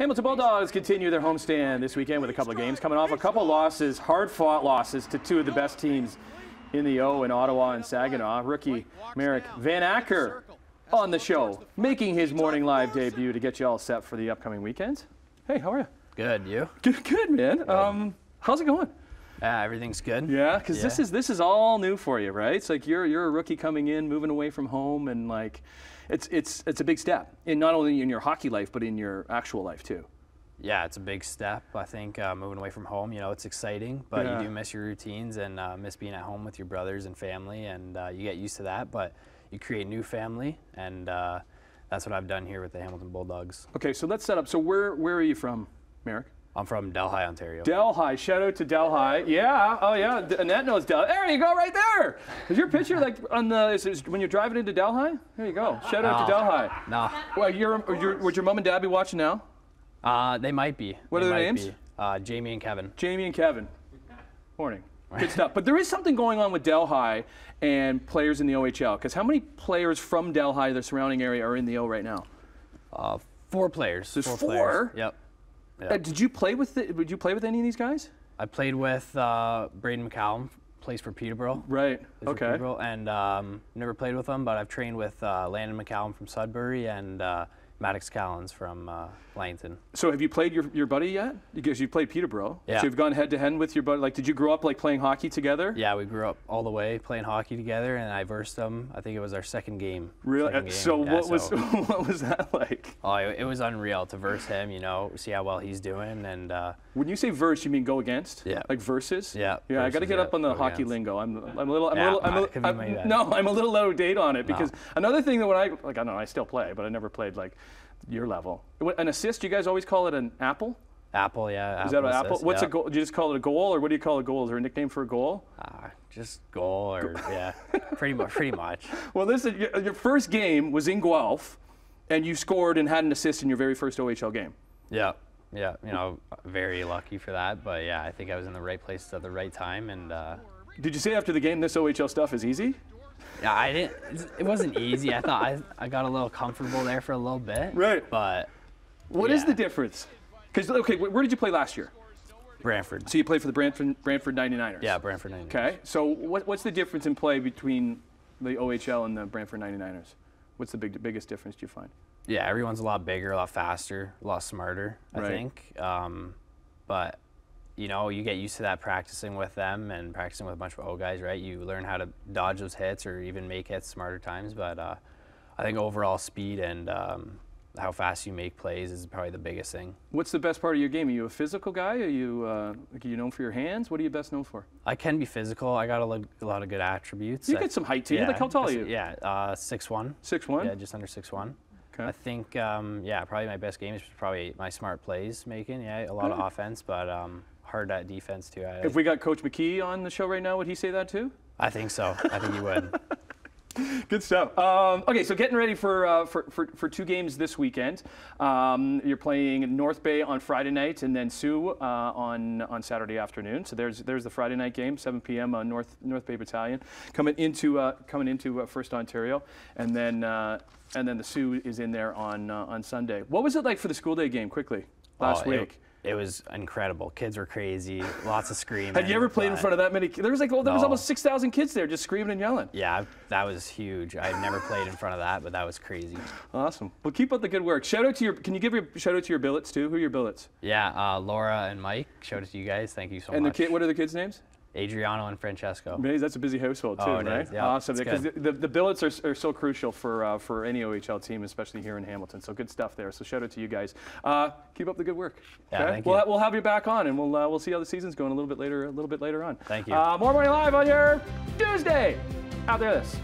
Hamilton Bulldogs continue their homestand this weekend with a couple of games coming off a couple of losses, hard-fought losses to two of the best teams in the O in Ottawa and Saginaw. Rookie Merrick Van Acker on the show, making his morning live debut to get you all set for the upcoming weekends. Hey, how are you? Good, you? Good, good man. Um, how's it going? Yeah, everything's good. Yeah, because this is this is all new for you, right? It's like you're you're a rookie coming in, moving away from home, and like, it's it's it's a big step in not only in your hockey life but in your actual life too. Yeah, it's a big step. I think uh, moving away from home, you know, it's exciting, but Yeah. you do miss your routines and uh, miss being at home with your brothers and family, and uh, you get used to that. But you create new family, and uh, that's what I've done here with the Hamilton Bulldogs. Okay, so let's set up. So where where are you from, Marek? I'm from Delhi, Ontario. Delhi. Shout out to Delhi. Yeah. Oh yeah. Annette knows Delhi. There you go, right there. Is your picture like on the is, is when you're driving into Delhi? There you go. Shout out to Delhi. no, Well, you're, your, would your mom and dad be watching now? uh, they might be. What They are their names? Uh, Jamie and Kevin. Jamie and Kevin. Morning. Good stuff. But there is something going on with Delhi and players in the OHL. Because how many players from Delhi, the surrounding area, are in the O right now? Uh, four players. There's four? four? Players. Yep. Uh, did you play with? The, would you play with any of these guys? I played with uh, Braden McCallum, plays for Peterborough. Right. Okay. Peterborough, and um, never played with them, but I've trained with uh, Landon McCallum from Sudbury and uh, Maddox Callens from uh, Langton. So have you played your, your buddy yet? Because you played Peterborough. Yeah. So you've gone head to head with your buddy. Like, did you grow up like playing hockey together? Yeah, we grew up all the way playing hockey together, and I versed him. I think it was our second game. Really? Second game. So Yeah, what was what was that like? Oh, it, it was unreal to verse him. You know, see how well he's doing, and uh, When you say verse, you mean go against? Yeah. Like verses? Yeah, Yeah, I got to get yeah, up on the hockey against. lingo. I'm, I'm a little, I'm Yeah, a little, I'm a, it could be I'm- no, I'm a little out of date on it because another thing that when I like, I don't know, I still play, but I never played like your level. An assist, you guys always call it an apple? Apple, yeah. Is that an apple? assist, What's yeah. a goal? Do you just call it a goal, or what do you call a goal? Is there a nickname for a goal? Uh, just goal, or yeah, pretty much, pretty much. Well, listen, your, your first game was in Guelph, and you scored and had an assist in your very first OHL game. Yeah, yeah. You know, very lucky for that. But yeah, I think I was in the right place at the right time, and uh, Did you say after the game this OHL stuff is easy? Yeah, I didn't. It wasn't easy. I thought I, I got a little comfortable there for a little bit. Right. But What is Yeah. the difference? Because okay, where did you play last year? Brantford. So you played for the Brantford, Brantford 99ers. Yeah, Brantford 99ers. Okay. So what, what's the difference in play between the OHL and the Brantford 99ers? What's the big, biggest difference do you find? Yeah, everyone's a lot bigger, a lot faster, a lot smarter. I Right. think. Um, but you know, you get used to that practicing with them and practicing with a bunch of old guys, right? You learn how to dodge those hits or even make hits smarter times. But uh, I think overall speed and um, how fast you make plays is probably the biggest thing. What's the best part of your game? Are you a physical guy? Are you, uh, like, are you known for your hands? What are you best known for? I can be physical. I got a, lo- a lot of good attributes. You I- get some height to you. Like, how tall are you? Yeah, uh, six one. Six one. Yeah, just under six one. Okay. I think, um, yeah, probably my best game is probably my smart plays making. Yeah, a lot of offense, but um, hard at defense too. I, If we got Coach McKee on the show right now, would he say that too? I think so. I think he would. Good stuff. Um, okay, so getting ready for, uh, for, for, for two games this weekend. Um, you're playing North Bay on Friday night and then Soo uh, on, on Saturday afternoon. So there's, there's the Friday night game, 7 p.m. on North, North Bay Battalion coming into, uh, coming into uh, First Ontario. And then, uh, and then the Soo is in there on, uh, on Sunday. What was it like for the school day game, quickly, last Oh, week? It, was incredible. Kids were crazy. Lots of screaming. Had you ever played in front of that many? There was like, oh, there was No. almost 6,000 kids there just screaming and yelling. Yeah, that was huge. I've never played in front of that, but that was crazy. Awesome. Well, keep up the good work. Shout out to your. Can you give your shout out to your billets too? Who are your billets? Yeah, uh, Laura and Mike, shout out to you guys. Thank you so much. And the kid. What are the kids' names? Adriano and Francesco. That's a busy household too, Oh, right? is, yeah. Awesome. Because the, the, the billets are, are so crucial for uh, for any OHL team, especially here in Hamilton. So good stuff there. So shout out to you guys. Uh, keep up the good work. Yeah, thank we'll, you. we'll have you back on, and we'll uh, we'll see how the season's going a little bit later. A little bit later on. Thank you. Uh, Morning Live on your Tuesday. Out there, this.